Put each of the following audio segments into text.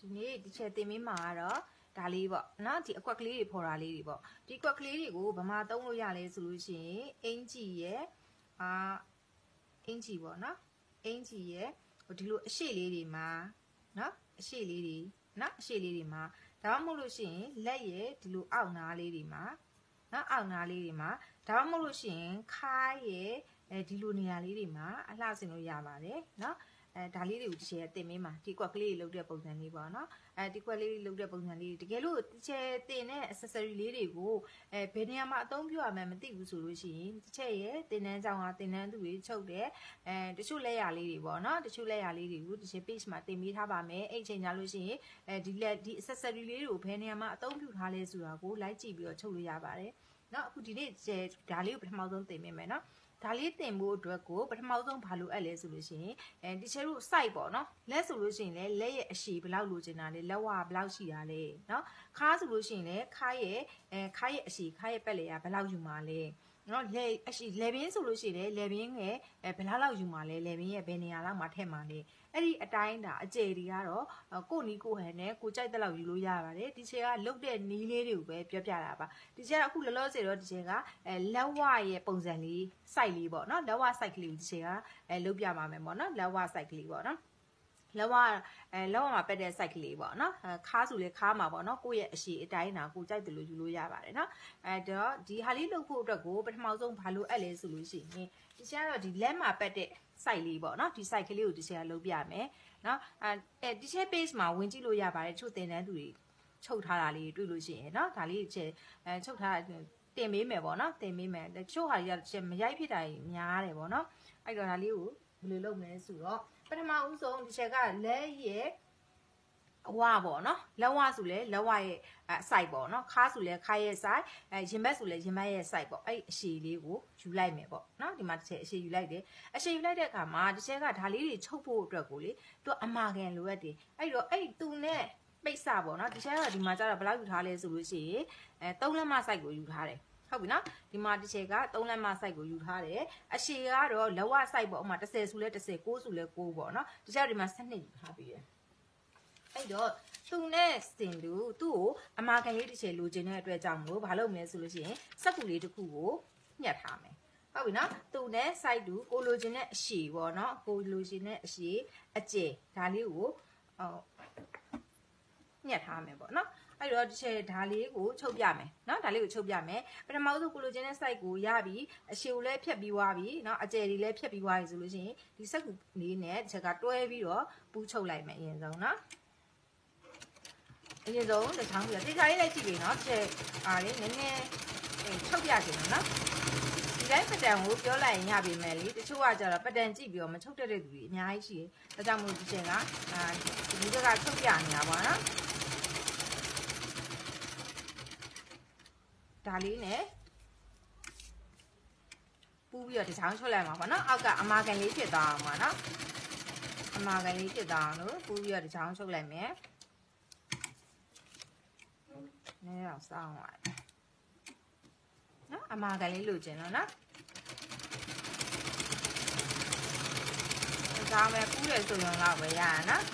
ဒီနေ့ဒီချက်တင်ပေးမှာကတော့ဒါလေးပေါ့နော်ဒီအကွက်ကလေးတွေဖော်တာလေးတွေပေါ့ဒီကွက်လေးတွေကိုဗမာသုံးလို့ရလဲဆိုလို့ရှိရင်အင်ဂျီရဲ့အာအင်ဂျီပေါ့နော်အင်ဂျီရဲ့ဒီလိုအရှိလေးတွေမှာနော်အရှိလေးတွေနော်အရှိလေးတွေမှာဒါမှမဟုတ်လို့ရှိရင်လက်ရဲ့ဒီလိုအောက်နားလေးတွေမှာနော်အောက်နားလေးတွေမှာဒါမှမဟုတ်လို့ရှိရင်ခါးရဲ့အဲဒီလိုနေရာလေးတွေမှာအလှဆင်လို့ရပါတယ်နော် အဲဒါလေးတွေကိုတစ်ချက်တင်မင်းမှာဒီကွက်ကလေးတွေလုပ်တဲ့ပုံစံလေးပေါ့နော်အဲဒီကွက်လေးလုပ်တဲ့ပုံစံလေးတကယ်လို့တစ်ချက်တင်တဲ့ accessory လေးတွေကိုအဲဘယ်နေရာမှာအသုံးပြုရမှန်းမသိဘူးဆိုလို့ရှိရင်တစ်ချက်ရဲ့တင်တန်းကြောင်ကတင်တန်းသူတွေချုပ်တယ်အဲတချို့လက်ရလေးတွေပေါ့နော်တချို့လက်ရလေးတွေကိုတစ်ချက် page မှာတင်ပေးထားပါမယ်အဲ့ချိန်ကြလို့ရှိရင်အဲဒီလက်ဒီ accessory လေးတွေကိုဘယ်နေရာမှာအသုံးပြုထားလဲဆိုတာကိုလိုက်ကြည့်ပြီးတော့ချုပ်လို့ရပါတယ်เนาะအခုဒီနေ့ဒါလေးကိုပထမဆုံးသင်မိမယ်เนาะ ဒါလေးသင်ဖို့အတွက်ကိုပထမဆုံးဘာလိုအပ်လဲဆိုလို့ရှိရင်အဲတီချာတို့ site ပေါ့နော်လက်ဆိုလို့ရှိရင်လည်းလက်ရဲ့အရှိဘယ်လောက်လိုချင်တာလဲလက်ဝါဘယ်လောက်ရှိတာလဲနော်ခါဆိုလို့ရှိရင်လည်းခါရဲ့အဲခါရဲ့အရှိခါရဲ့ပက်လေကဘယ်လောက်ယူမှာလဲနော်လေအရှိလေဘင်းဆိုလို့ရှိရင်လေဘင်းရဲ့ဘယ်လောက်လောက်ယူမှာလဲလေဘင်းရဲ့ဘယ်နေရာလောက်မှာထည့်မှာလဲအဲ့ဒီအတိုင်းဒါအကျယ်တွေကတော့ကိုနီကိုဟန်နဲ့ကိုကြိုက်တဲ့လောက်ယူလို့ရပါတယ်ဒီချေကလုတ်တဲ့နီးလေးတွေကိုပဲပြောပြတာပါဒီချေကအခုလောလောဆယ်တော့ဒီချေကအဲလက်ဝရဲ့ပုံစံလေး site လေးပေါ့နော်လက်ဝ site ကလေးကိုဒီချေကအဲလုတ်ပြပါမယ်ပေါ့နော်လက်ဝ site ကလေးပေါ့နော်လောကအဲလောကမှာပက်တဲ့ site ကလေးပေါ့နော်ခါဆိုလေခါမှာပေါ့နော်ကိုယ့်ရဲ့အရှိအတိုင်းတာကိုကြိုက်တယ်လို့ယူလို့ရပါတယ်နော်အဲတော့ဒီဟာလေးလုပ်ဖို့အတွက်ကိုပထမဆုံးဘာလို့အပ်လဲဆိုလို့ရှိရင်ဒီချာတော့ဒီလက်မှာပက်တဲ့ site လေးပေါ့နော်ဒီ site ကလေးကိုဒီချာလုပ်ပြမယ်နော်အဲဒီချာ page မှာဝင်ကြည့်လို့ရပါတယ်ချို့တင်တန်းသူတွေချုပ်ထားတာလေးတွေ့လို့ရှိရင်နော်ဒါလေးချေအဲချုပ်ထားတင်ပေးမယ်ပေါ့နော်တင်ပေးမယ်တချို့ဟာတွေကမရိုက်ဖြစ်တာများတယ်ပေါ့နော်အဲ့တော့ဒါလေးကိုဘယ်လိုလုပ်မလဲဆိုတော့ပထမဦးဆုံးဒီချက်ကလက်ရဲ့ အဝပေါ့နော်လက်ဝဆိုလဲလက်ဝရဲ့အ site ပေါ့နော်ခါဆိုလဲခါရဲ့ site အဲရင်ဘက်ဆိုလဲရင်ဘက်ရဲ့ site ပေါ့အဲ့အရှည်လေးကိုယူလိုက်မယ်ပေါ့နော်ဒီမှာတစ်ချက်အရှည်ယူလိုက်တယ်အရှည်ယူလိုက်တဲ့အခါမှာတစ်ချက်ကဒါလေးတွေချုပ်ဖို့အတွက်ကိုလေသူအမာကန်လိုအပ်တယ်အဲ့တော့အဲ့သူနဲ့ပိတ်စပေါ့နော်ဒီချက်ကဒီမှာကျတော့ဘယ်လောက်ယူထားလဲဆိုလို့ရှိရင်အဲ3လက်မ site ကိုယူထားတယ်ဟုတ်ပြီနော်ဒီမှာတစ်ချက်က3လက်မ site ကိုယူထားတယ်အရှည်ကတော့လောဝ site ပေါ့ဥမာ30ဆိုလဲ30 9ဆိုလဲ9ပေါ့နော်ဒီချက်ဒီမှာ7နှစ်ယူထားပြီးရ အဲ့တော့သူနဲ့စင်သူသူ့ကိုအမာခံရေးတစ်ချက်လိုချင်တဲ့အတွက်ကြောင့်မို့ဘာလုပ်မလဲဆိုလို့ရှိရင်စက်ကူလေးတစ်ခုကိုညှက်ထားမယ်ဟုတ်ပြီနော်သူနဲ့ site တူကိုလိုချင်တဲ့အရှိပေါ့နော်ကိုလိုချင်တဲ့အရှိအကျယ်ဒါလေးကိုဟောညှက်ထားမယ်ပေါ့နော်အဲ့တော့တစ်ချက်ဒါလေးကိုချုပ်ပြမယ်နော်ဒါလေးကိုချုပ်ပြမယ်ပထမဆုံးကိုလိုချင်တဲ့ site ကိုရပြီအရှိကိုလည်းဖြတ်ပြီးွားပြီနော်အကျယ်တွေလည်းဖြတ်ပြီးွားပြီဆိုလို့ရှိရင်ဒီစက်ကူလေးနဲ့တစ်ချက်ကတွဲပြီးတော့ပူးချုပ်လိုက်မယ်အရင်ဆုံးနော် အရင်ဆုံးတစ်ချောင်းပြီးတော့တေချာလေးလည်းကြည့်ပြီနော်ကျဲအားလေးနည်းနည်းထုတ်ပြကြည့်နော်ဒီတိုင်းပတန်ကိုပြောလိုက်ရင်ရပြီမယ်လေတချို့ကကြတော့ပတန်ကြည့်ပြီးတော့မထုတ်တတ်တဲ့သူတွေအများကြီးရှိတယ်ဒါကြောင့်မို့ဒီချိန်ကအာဒီကကထုတ်ပြနေတာပေါ့နော်ဒါလေးနဲ့ပူးပြီးတော့တချောင်းချွတ်လိုက်မှာပေါ့နော်အောက်ကအမာကန်လေးဖြစ်သွားအောင်ပေါ့နော်အမာကန်လေးဖြစ်သွားအောင်လို့ပူးပြီးတော့တချောင်းချွတ်လိုက်မယ် နည်းတော့စောင်းသွားတယ်နော်အမာကန်လေးလိုချင်တော့နော်ဒါမဲ့ပူးရဆိုရင်တော့ပဲရရနော်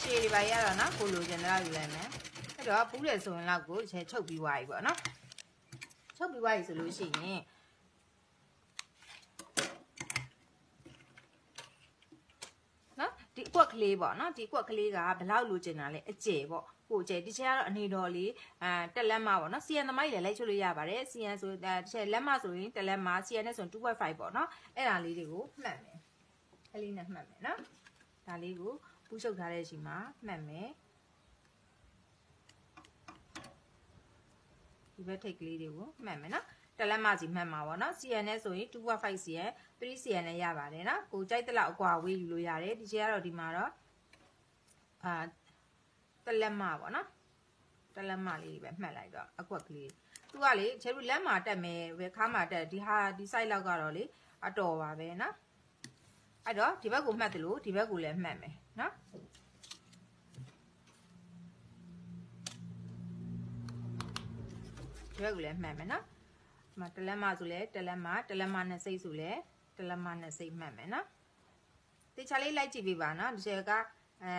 ရှည်တွေပါရတော့နော်ကိုလိုချင်တဲ့လောက်ယူလိုက်မယ်အဲ့တော့ပူးတယ်ဆိုရင်လောက်ကိုချဲချုပ်ပြီးွားပြီပေါ့နော် ချုပ်ပြီးွားပြီဆိုလို့ရှိရင်နော်ဒီအကွက်ကလေးပေါ့နော်ဒီအကွက်ကလေးကဘယ်လောက်လိုချင်တာလဲအကျယ်ပေါ့ကိုကျဲဒီချက်ကတော့အနေတော်လေးအဲတက်လက်မပေါ့နော် CN သမိုင်းလည်းလိုက်ချုပ်လို့ရပါတယ် CN ဆိုဒီချက်လက်မဆိုရင်တက်လက်မ CN နဲ့ဆိုရင်2.5ပေါ့နော်အဲ့ဒါလေးတွေကိုမှတ်မယ်အဲ့လေးနဲ့မှတ်မယ်နော်ဒါလေးကိုပူးချုပ်ထားတဲ့အချိန်မှာမှတ်မယ် ဒီဘက်ထိတ်ကလေးတွေကိုမှတ်မယ်နော်တလက်မစီမှတ်မှာပေါ့နော် CN နဲ့ဆိုရင်2.5 CN 3 CN နဲ့ရပါတယ်နော်ကိုကြိုက်တဲ့လောက်အကွာဝေးယူလို့ရတယ်ဒီကျကတော့ဒီမှာတော့အာတလက်မပေါ့နော်တလက်မလေးပဲမှတ်လိုက်တော့အကွက်ကလေးသူကလေချေတို့လက်မှာတက်မယ်ဝယ်ခါမှာတက်ဒီဟာဒီ site လောက်ကတော့လေအတော်ပါပဲနော်အဲ့တော့ဒီဘက်ကိုမှတ်တယ်လို့ဒီဘက်ကိုလည်းမှတ်မယ်နော် ဒီဘက်ကိုလည်းမှတ်မယ်နော်ဒီမှာတလက်မဆိုလဲတလက်မတလက်မနှစ်စိတ်ဆိုလဲတလက်မနှစ်စိတ်မှတ်မယ်နော်တေချာလေးလိုက်ကြည့်ပေးပါနော်ဒီချက်ကအဲ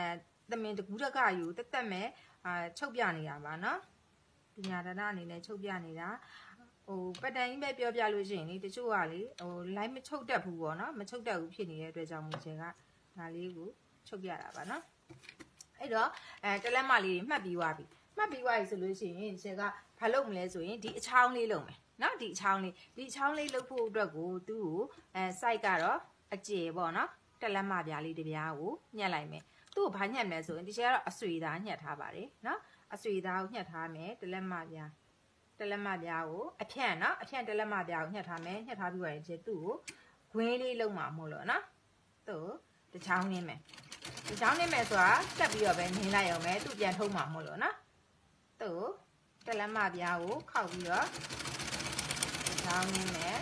သမင်တကူးတကယူတက်တက်မဲ့အာချုပ်ပြနေတာပါနော်ပညာဒနာအနေနဲ့ချုပ်ပြနေတာဟိုပတန်ကြီးပဲပြောပြလို့ရှိရင်လေတချို့ကလေဟို line မချုပ်တတ်ဘူးပေါ့နော်မချုပ်တတ်ဘူးဖြစ်နေတဲ့အတွက်ကြောင့်မို့ချက်ကဒါလေးကိုချုပ်ပြတာပါနော်အဲ့တော့အဲတလက်မလေးတွေမှတ်ပြီးသွားပြီမှတ်ပြီးသွားပြီဆိုလို့ရှိရင်ချက်က ဘာလုပ်မလဲဆိုရင်ဒီအချောင်းလေးလုပ်မယ်နော်ဒီအချောင်းလေးဒီအချောင်းလေးလုပ်ဖို့အတွက်ကိုသူ့ကိုအဲ site ကတော့အကျေပေါ့နော်တလက်မပြားလေးတစ်ပြားကိုညှက်လိုက်မယ်သူ့ကိုဘာညှက်မလဲဆိုရင်ဒီချက်ကတော့အဆွေသားညှက်ထားပါတယ်နော်အဆွေသားကိုညှက်ထားမယ်တလက်မပြားတလက်မပြားကိုအဖြန့်နော်အဖြန့်တလက်မပြားကိုညှက်ထားမယ်ညှက်ထားပြီးတော့ရင်သူ့ကိုဂွင်းလေးလုံးမှာမို့လို့နော်သူ့တချောင်းနင်းမယ်တချောင်းနင်းမယ်ဆိုတာတက်ပြီးတော့ပဲနင်းလိုက်အောင်ပဲသူ့ပြန်ထုံးမှာမို့လို့နော်သူ့ တလက်မပြားကိုခောက်ပြီးတော့တချောင်းနင်းမယ်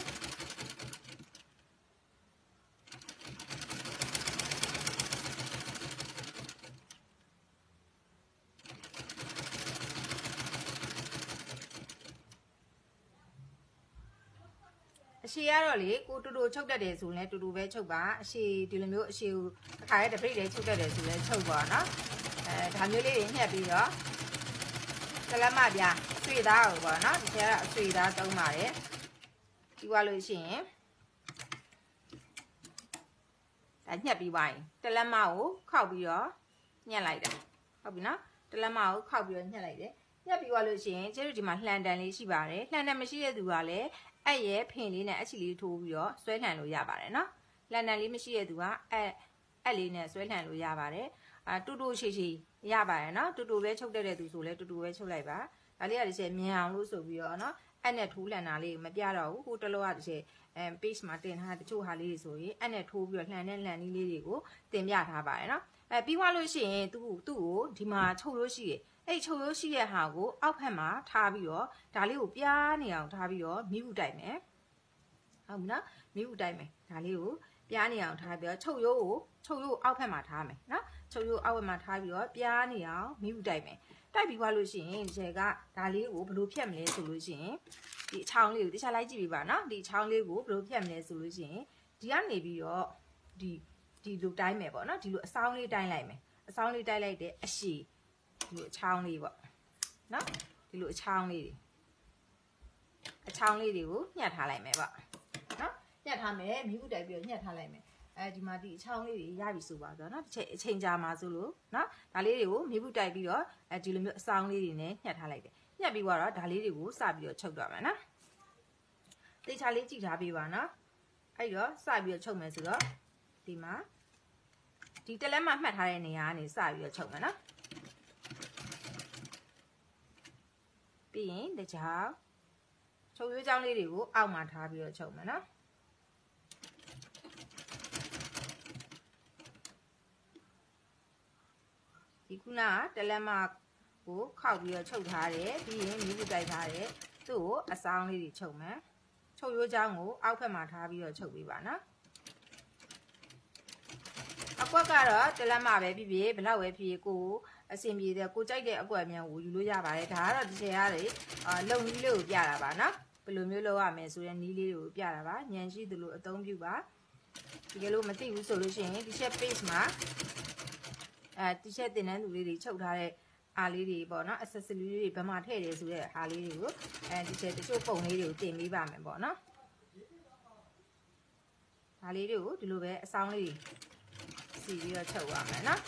အရှိကတော့လေကိုတူတူချုပ်တတ်တယ်ဆိုရင်လည်းတူတူပဲချုပ်ပါအရှိဒီလိုမျိုးအရှိကိုတစ်ခါရဲတစ်ပိတ်လေးချုပ်တတ်တယ်ဆိုလည်းချုပ်ပါနော်အဲဒါမျိုးလေးတွေညှက်ပြီးတော့ ကလမပြအဆွေသားကိုပေါ့နော်ဒီကျတော့အဆွေသားသုံးပါတယ်ပြီးသွားလို့ရှိရင်ဒါညှက်ပြီးပါရင်တလက်မကိုခောက်ပြီးတော့ညှက်လိုက်တာဟုတ်ပြီနော်တလက်မကိုခောက်ပြီးတော့ညှက်လိုက်တယ်ညှက်ပြီးသွားလို့ရှိရင်ကျတို့ဒီမှာလှန်တန်လေးရှိပါတယ်လှန်တန်မရှိတဲ့သူကလည်းအဲ့ရဲ့ဖင်လေးနဲ့အချီလေးထိုးပြီးတော့ဆွဲလှန်လို့ရပါတယ်နော်လှန်တန်လေးမရှိတဲ့သူကအဲ့အဲ့လေးနဲ့ဆွဲလှန်လို့ရပါတယ်အာတူတူရှိရှိ ရပါတယ်နော်တူတူပဲချုပ်တတ်တဲ့သူဆိုလဲတူတူပဲချုပ်လိုက်ပါဒါလေးကတစ်ချက်မြင်အောင်လို့ဆိုပြီးတော့နော်အဲ့နဲ့ထိုးလှန်တာလေးမပြတော့ဘူးဟိုတလောကတစ်ချက်အဲ page မှာတင်ထားတချို့ဟာလေးတွေဆိုရင်အဲ့နဲ့ထိုးပြီးတော့လှန်တဲ့လှန်နည်းလေးတွေကိုတင်ပြထားပါတယ်နော်အဲပြီးသွားလို့ရှိရင်သူ့သူ့ကိုဒီမှာချုပ်လို့ရှိရအဲ့ချုပ်ရိုးရှိတဲ့ဟာကိုအောက်ဖက်မှာထားပြီးတော့ဒါလေးကိုပြားနေအောင်ထားပြီးတော့မိဘူးတိုက်မယ်ဟုတ်ပြီနော်မိဘူးတိုက်မယ်ဒါလေးကိုပြားနေအောင်ထားပြီးတော့ချုပ်ရိုးကိုချုပ်ရိုးအောက်ဖက်မှာထားမယ်နော် ချုပ်ရိုးအောက်ဖက်မှာထားပြီးတော့ပြားနေအောင်မိဘူးတိုက်မယ်တိုက်ပြီးသွားလို့ရှိရင်ဒီချက်ကဒါလေးကိုဘယ်လိုဖြတ်မလဲဆိုလို့ရှိရင်ဒီအချောင်းလေးကိုတခြားလိုက်ကြည့်ပြပါနော်ဒီအချောင်းလေးကိုဘယ်လိုဖြတ်မလဲဆိုလို့ရှိရင်ဒီကနေပြီးတော့ဒီဒီလိုတိုင်းမယ်ပေါ့နော်ဒီလိုအဆောင်လေးတိုင်းလိုက်မယ်အဆောင်လေးတိုင်းလိုက်တဲ့အရှိဒီလိုအချောင်းလေးပေါ့နော်ဒီလိုအချောင်းလေးတွေအချောင်းလေးတွေကိုညှက်ထားလိုက်မယ်ပေါ့နော်ညှက်ထားမယ်မိခုတိုက်ပြီးတော့ညှက်ထားလိုက်မယ် အဲဒီမှာဒီအချောင်းလေးတွေရပြီဆိုပါတော့เนาะတစ်ချိန်အချိန်ကြာမှာဆိုလို့เนาะဒါလေးတွေကိုမိခုတိုက်ပြီးတော့အဲဒီလိုမျိုးအဆောင်လေးတွေနဲ့ညှက်ထားလိုက်တယ်ညှက်ပြီးတော့ဒါလေးတွေကိုစပြီးတော့ချုပ်တော့မယ်နော်တေချာလေးကြည့်ထားပေးပါနော်အဲ့တော့စပြီးတော့ချုပ်မယ်ဆိုတော့ဒီမှာဒီတလက်မှမှတ်ထားတဲ့နေရာကနေစပြီးတော့ချုပ်မယ်နော်ပြီးရင်တခြားချုပ်ရိုးကြောင်းလေးတွေကိုအောက်မှာထားပြီးတော့ချုပ်မယ်နော် ဒီခုနကတလက်မကိုခောက်ပြီးတော့ချုပ်ထားတယ်ပြီးရင်မြူးပတိုက်ထားတယ်သူ့ကိုအဆောင်လေးတွေချုပ်မယ်ချုပ်ရိုးကြောင်းကိုအောက်ဖက်မှာထားပြီးတော့ချုပ်ပေးပါနော်အကွက်ကတော့တလက်မပဲဖြစ်ဖြစ်ဘလောက်ပဲဖြစ်ဖြစ်ကိုအဆင်ပြေတဲ့ကိုကြိုက်တဲ့အကွက်မြန်ကိုယူလို့ရပါတယ်ဒါကတော့ဒီချေရတယ်အာလုံကြီးလေးကိုပြတာပါနော်ဘယ်လိုမျိုးလုပ်ရမယ်ဆိုတဲ့နီးလေးတွေကိုပြတာပါညံရှိသလိုအသုံးပြုပါဒီကလို့မသိဘူးဆိုလို့ရှိရင်ဒီချက် page မှာ အဲတီရှပ်တင်တဲ့လူလေးတွေချုပ်ထားတဲ့အားလေးတွေပေါ့နော် accessory လေးတွေဘယ်မှာထည့်တယ်ဆိုတဲ့အားလေးတွေကိုအဲဒီချက်တချို့ပုံလေးတွေကိုတင်ပေးပါမယ်ပေါ့နော်ဒါလေးတွေကိုဒီလိုပဲအဆောင်လေးတွေစီပြီးတော့ချုပ်ရမယ်နော်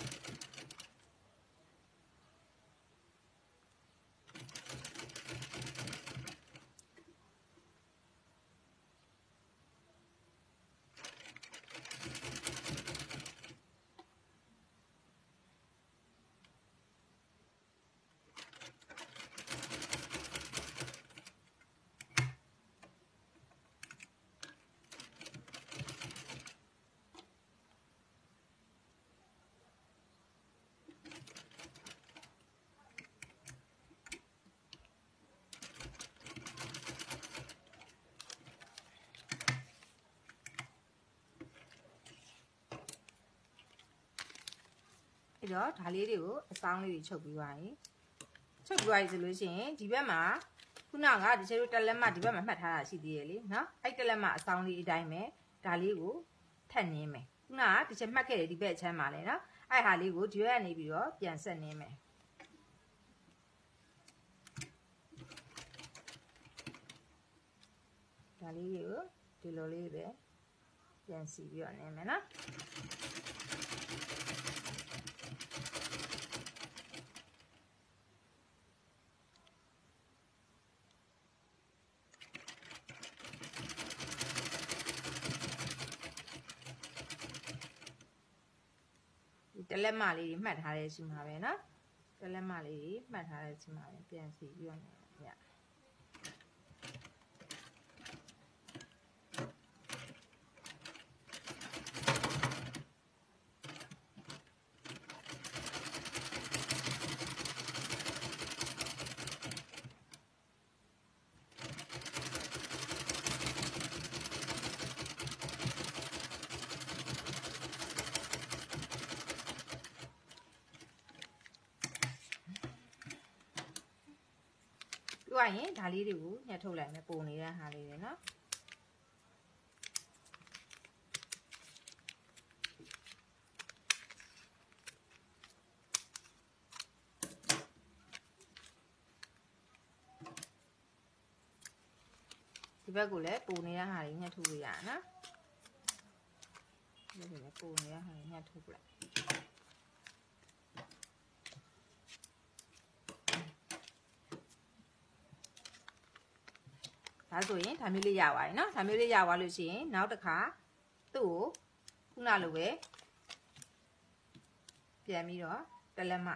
အဲ့တော့ဒါလေးတွေကိုအဆောင်လေးတွေချုပ်ပြီးသွားရင်ချုပ်ပြီးသွားပြီဆိုလို့ရှိရင်ဒီဘက်မှာခုခုနကဒီချေတို့တက်လက်မဒီဘက်မှာမှတ်ထားတာရှိသေးရဲ့လေနော်အဲ့တက်လက်မအဆောင်လေးအတိုင်းပဲဒါလေးကိုထက်နင်းမယ်ခုနကဒီချက်မှတ်ခဲ့တယ်ဒီဘက်အချမ်းမှာလေနော်အဲ့ဟာလေးကိုဒီဘက်ကနေပြီးတော့ပြန်ဆက်နင်းမယ်ဒါလေးကိုဒီလိုလေးပဲပြန်စီပြီးတော့နင်းမယ်နော် လက်မလေးတွေမှတ်ထားတဲ့ရှိမှာပဲနော်တလက်မလေးတွေမှတ်ထားတဲ့ရှိမှာပဲပြန်စီပြီးတော့ နေရပြီးရင်ဒါလေးတွေကိုညှက်ထုတ်လိုက်မယ်ပုံနေတဲ့ဟာလေးတွေနော်ဒီဘက်ကလည်းပုံနေတဲ့ဟာတွေညှက်ထုတ်လို့ရနော်ဒီဘက်ကလည်းပုံနေတဲ့ဟာတွေညှက်ထုတ်လိုက် ဒါဆိုရင်ဒါမျိုးလေးရပါတယ်နော်ဒါမျိုးလေးရသွားလို့ရှိရင်နောက်တစ်ခါသူ့ကိုခုနလိုပဲပြန်ပြီးတော့တလက်မ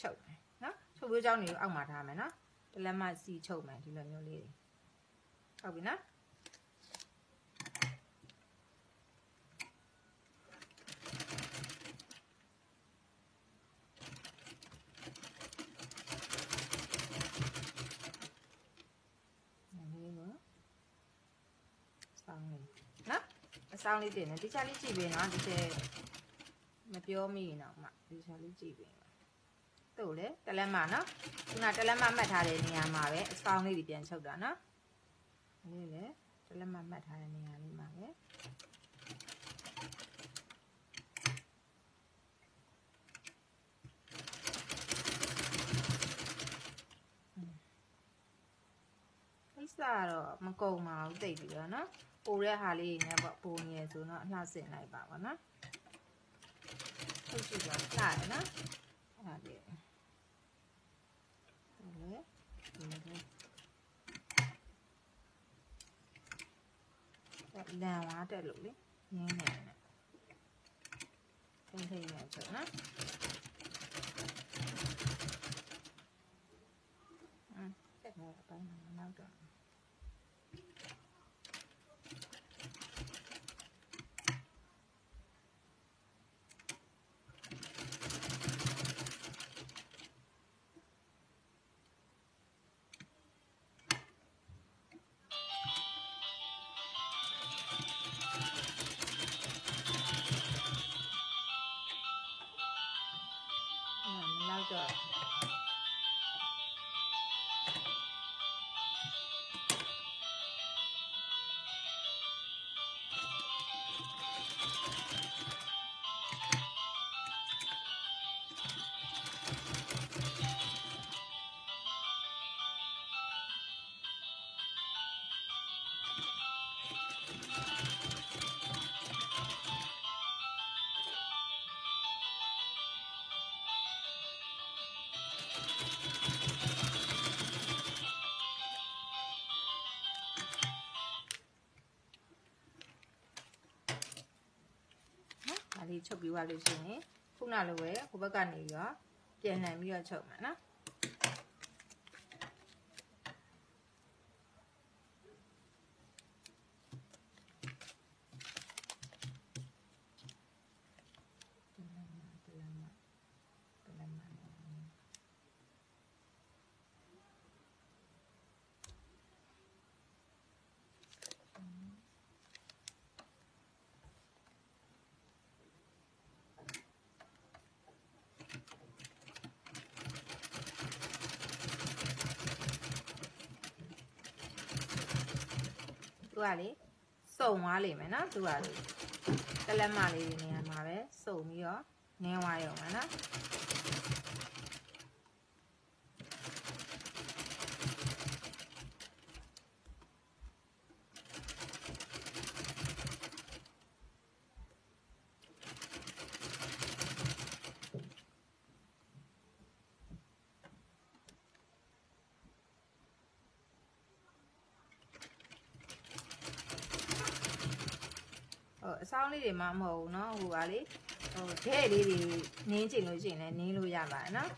ချုပ်မယ်နော်ချုပ်ပြကြောင်းတွေကိုအောက်မှာထားမယ်နော်တလက်မစီချုပ်မယ်ဒီလိုမျိုးလေးတွေဟုတ်ပြီနော် နော်အစောင်းလေးတင်တယ်ဒီချာလေးကြည့်ပေးနော်ဒီချက်မပြောမိရင်တော့မှဒီချာလေးကြည့်ပေးနော်တို့လေတလက်မနော်ခုနတလက်မမှတ်ထားတဲ့နေရာမှာပဲအစောင်းလေးတွေပြန်ချုပ်တာနော်ဒါလေးလေတလက်မမှတ်ထားတဲ့နေရာလေးမှာပဲကိစ္စကတော့မကုံပါဘူးတိတ်ပြီးတော့နော် ပိုတဲ့ဟာလေးတွေနဲ့ပေါ့ပိုနေရဆိုတော့အလှဆင်လိုက်ပါပါနော်ထုတ်ကြည့်ပါလှရနော်အဲ့ဒါလေးဒါလေဒီလိုလန်ဝါတက်လို့လေရင်းနေတယ်ထိမ့်ထိမ့်နေချက်နော်อืมတက်တော့အပိုင်းမှာနောက်တော့ ချုပ်ပြီးသွားလို့ရှိရင်ခုနလိုပဲဟိုဘက်ကနေပြီးတော့ပြန်နိုင်ပြီးတော့ချုပ်မှာနော် သူကလေစုံသွားလိမ့်မယ်နော်သူကလေတလက်မလေးတွေနေရာမှာပဲစုံပြီးတော့နင်းသွားရုံပဲနော် လေးတွေမှမဟုတ်ဘူးเนาะဟိုပါလေဟိုဒဲ့လေးတွေနင်းချင်လို့ရှိရင်လည်းနင်းလို့ရပါတယ်เนาะ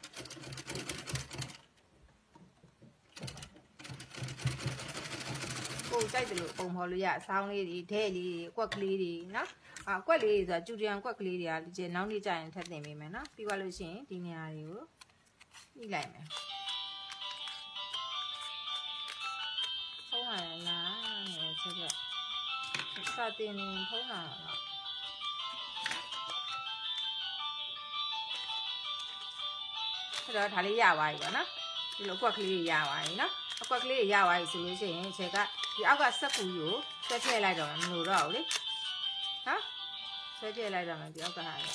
ကိုကြိုက်တယ်လို့ပုံဖော်လို့ရအဆောင်လေးတွေဒဲ့လေးတွေအကွက်ကလေးတွေเนาะအာအကွက်လေးတွေဆိုတာကျူတရန်အကွက်ကလေးတွေကဒီကျနောက်နေ့ကျရင်ထပ်တင်ပေးမယ်เนาะပြီးသွားလို့ရှိရင်ဒီနေရာတွေကိုညှိလိုက်မယ်ဖုံးလာလားငယ်ချက်ချက် စာတင်နေဖုံးလာတော့ အဲ့တော့ဒါလေးရသွားပြီပေါ့နော်ဒီလိုအကွက်ကလေးရသွားပြီနော်အကွက်ကလေးရသွားပြီဆိုလို့ရှိရင်ခြေကဒီအောက်ကစက်ကူကိုဆွဲထည့်လိုက်တော့မလို့တော့ဘူးလေနော်ဆွဲထည့်လိုက်တော့မယ်ဒီအောက်ကဟာလေ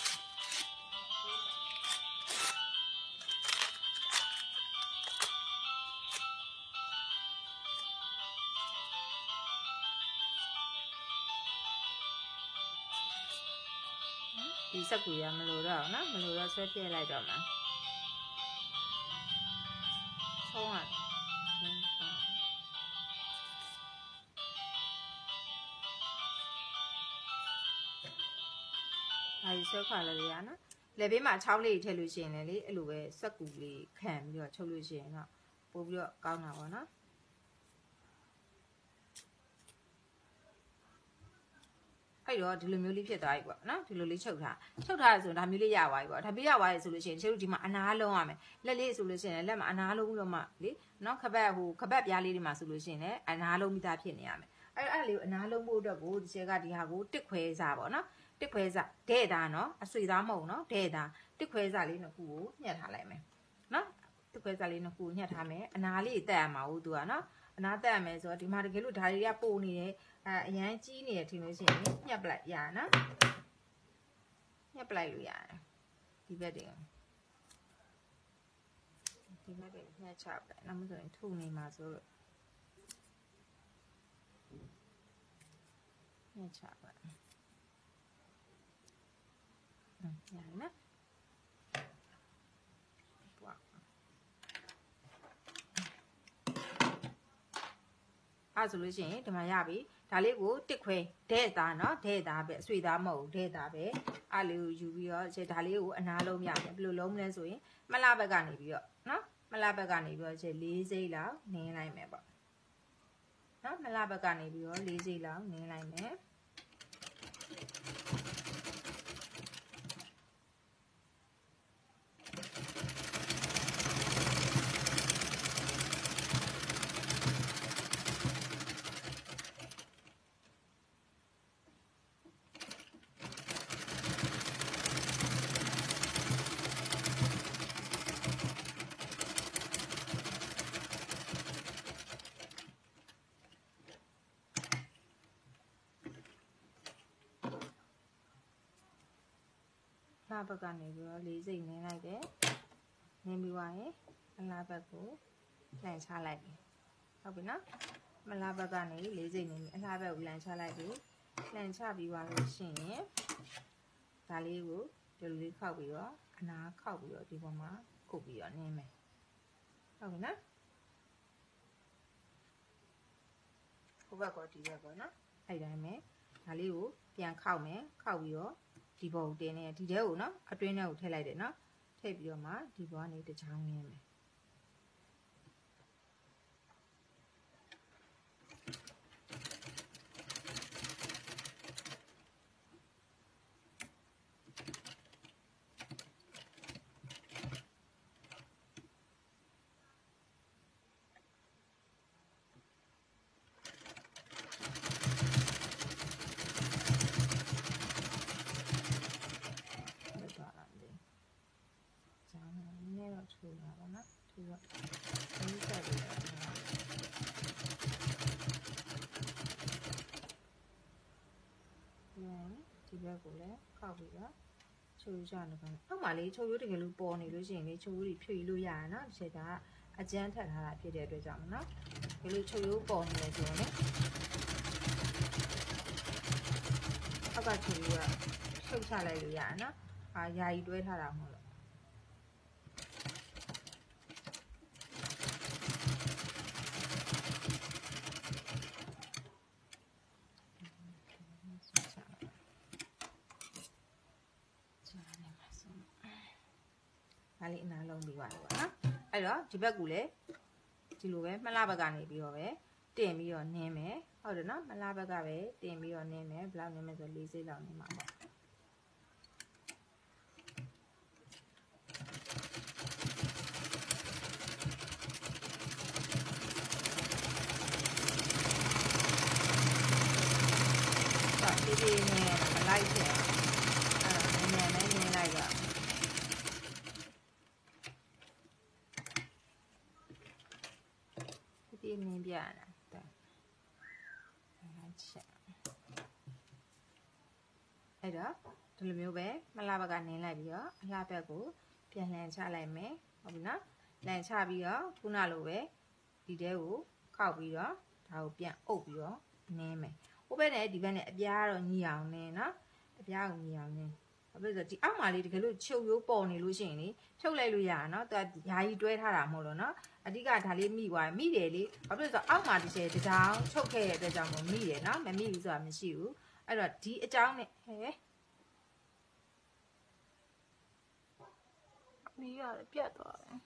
ဒီစက်ကူရမလို့တော့ဘူးနော်မလို့တော့ဆွဲထည့်လိုက်တော့မ ယ်ဆုံးอ่ะအဲဒီဆွဲခွာလည်းရနော်လက်ဘေးမှာချောင်းလေးထည့်လို့ရှိရင်လည်းလေအဲ့လိုပဲစက်ကူလေးခံပြီးတော့ချုပ်လို့ရှိရင်တော့ပို့ပြီးတော့ကောင်းတာပေါ့နော် အဲ့တော့ဒီလိုမျိုးလေးဖြစ်သွားပြီပေါ့နော်ဒီလိုလေးချုပ်ထားချုပ်ထားရဆိုရင်ဒါမျိုးလေးရသွားပြီပေါ့ဒါပြီးရသွားပြီဆိုလို့ရှိရင်ကျတို့ဒီမှာအနာလုံးရမယ်လက်လေးဆိုလို့ရှိရင်လက်မှာအနာလုံးတော့မှလေနော်ခပတ်ဟိုခပတ်ပြားလေးတွေမှာဆိုလို့ရှိရင်လည်းအနာလုံးမိသားဖြစ်နေရမယ်အဲ့အဲ့လေးကိုအနာလုံးဖို့အတွက်ကိုဒီချက်ကဒီဟာကိုတစ်ခွဲစားပေါ့နော်တစ်ခွဲစားတဲ့သားနော်အဆွေသားမဟုတ်နော်တဲ့သားတစ်ခွဲစားလေးနှစ်ခုကိုညှက်ထားလိုက်မယ်နော်တစ်ခွဲစားလေးနှစ်ခုညှက်ထားမယ်အနာလေးတက်ရမှာဟုတ်သူကနော်အနာတက်ရမယ်ဆိုတော့ဒီမှာတကယ်လို့ဒါတွေကပို့နေတယ် အဲအရန်ကြီးနေတယ်ထင်လို့ရှိရင်ညှက်ပလိုက်ရနော်ညှက်ပလိုက်လို့ရတယ်ဒီဘက်တွေဒီဘက်တွေညှက်ချပလိုက်နောက်မှဆိုရင်ထုနေမှာဆိုလို့ညှက်ချပလိုက်อืมရတယ်နော်ပွားအဲ့ဆိုလို့ရှိရင်ဒီမှာရပြီ ဒါလေးကိုတစ်ခွဲဒဲ့သားနော်ဒဲ့သားပဲအဆွေသားမဟုတ်ဘူးဒဲ့သားပဲအားလေးကိုယူပြီးတော့ခြေဒါလေးကိုအနာလုံးရမယ်ဘယ်လိုလုံးမလဲဆိုရင်မလှဘက်ကနေပြီးတော့နော်မလှဘက်ကနေပြီးတော့ခြေ၄စိမ့်လောက်နင်းလိုက်မယ်ပေါ့နော်မလှဘက်ကနေပြီးတော့၄စိမ့်လောက်နင်းလိုက်မယ် ဘက်ကနေပြီးတော့လေးစိတ်နင်းလိုက်တယ်နင်းပြီးသွားရင်အလားဘက်ကိုလှန်ချလိုက်ပြီဟုတ်ပြီနော်မလားဘက်ကနေလေးစိတ်နင်းပြီးအလားဘက်ကိုလှန်ချလိုက်ပြီလှန်ချပြီးသွားလို့ရှိရင်ဒါလေးကိုဒီလိုလေးခောက်ပြီးတော့အနာခောက်ပြီးတော့ဒီပေါ်မှာခုတ်ပြီးတော့နင်းမယ်ဟုတ်ပြီနော်ဟိုဘက်ကဒီဘက်ပေါ့နော်အဲ့တိုင်းပဲဒါလေးကိုပြန်ခောက်မယ်ခောက်ပြီးတော့ ဒီဘောကိုတင်းနေဒီထဲကိုနော်အတွင်းထဲကိုထည့်လိုက်တယ်နော်ထည့်ပြီးတော့မှဒီဘောကနေတစ်ချောင်းနင်းမယ် ပြီးတော့အင်းဆက်ပြီးနော်ဒီဘက်ကိုလည်းခောက်ပြီးတော့ချိုးရကြတော့အောက်မှာလေးချိုးရိုးတကယ်လို့ပေါ်နေလို့ရှိရင်လေချိုးရိုးတွေဖြည့်လို့ရရနော်ဒီချက်ကအကျန်းထက်ထားတာဖြစ်တဲ့အတွက်ကြောင့်မနော်ဒီလိုချိုးရိုးပေါ်နေလေဆိုရင်အောက်ကချိုးရိုးကရှုပ်ချလိုက်လို့ရရနော်အာယာယီတွဲထားတာမဟုတ်လို့ ဒါလေးအနာလုံးပြီးပါလို့ပါနော်အဲ့တော့ဒီဘက်ကလည်းဒီလိုပဲမလှဘက်ကနေပြီးတော့ပဲတင်ပြီးတော့နင်းမယ်ဟုတ်တယ်နော်မလှဘက်ကပဲတင်ပြီးတော့နင်းမယ်ဘယ်လောက်နင်းမယ်ဆို၄စိတ်လောက်နင်းမှာပေါ့တော့ဒီဒီနဲ့မလိုက်ချင်အဲ့တော့နည်းနည်းလေးနင်းလိုက်တော့ ဒီပြင်းပြ ရတာတဲ့အဲ့ချက်အဲ့တော့ဒီလိုမျိုးပဲမလှဘက်ကနင်းလိုက်ပြီးတော့အလှဘက်ကိုပြန်လှန်ချလိုက်မယ်ဟုတ်ပြီနော်လှန်ချပြီးတော့ခုနလိုပဲဒီတဲကိုခောက်ပြီးတော့ဒါကိုပြန်အုပ်ပြီးတော့နင်းမယ်ဟိုဘက်နဲ့ဒီဘက်နဲ့အပြားတော့ညီအောင်နင်းနော်အပြားကိုညီအောင်နင်း ဘာဖြစ်လို့လဲဆိုတော့ဒီအောက်မှာလေးတကယ်လို့ချုပ်ရိုးပေါ်နေလို့ရှိရင်လေဖြုတ်လိုက်လို့ရတာနော်သူကယာယီတွဲထားတာမဟုတ်လို့နော်အဓိကဒါလေးမိသွားမိတယ်လေဘာဖြစ်လို့လဲဆိုတော့အောက်မှာတစ်ချက်တစ်ကြောင်ချုပ်ခဲ့တဲ့အတွက်ကြောင့်မို့မိတယ်နော်မမိဘူးဆိုတာမရှိဘူးအဲ့တော့ဒီအကြောင်းနဲ့ဟဲ့မီးရတယ်ပြတ်သွားတယ်